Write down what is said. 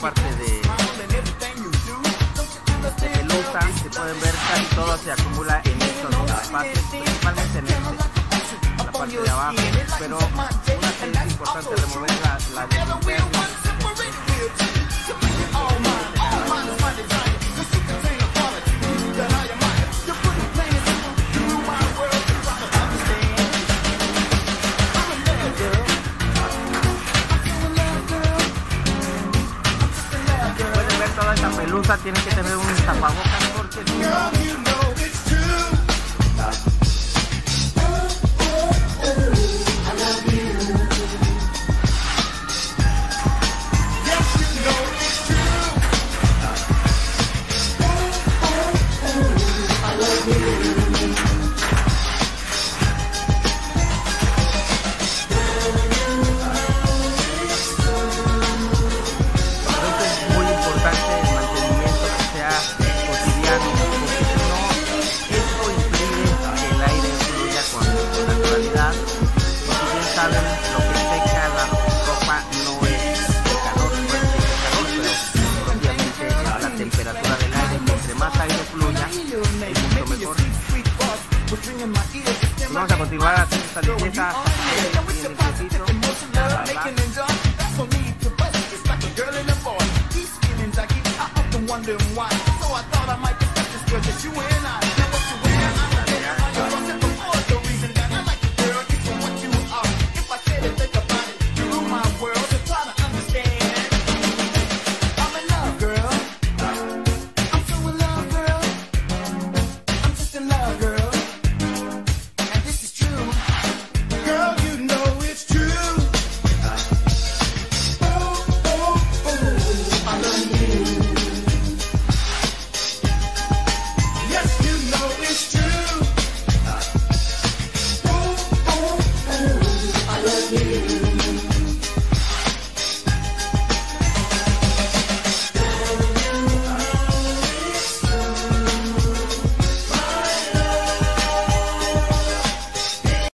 parte de, de pelusa, que pueden ver casi todo se acumula en estos dos espacios, principalmente en este, la parte de abajo, pero una es importante remover la, la desinterna. Esta pelusa, tienen que tener un tapabocas porque si lo que no es calor, calor, pero la temperatura del aire. Entre más aire fluya, mejor. Vamos a continuar haciendo esta limpieza. Wondering why, love, girl.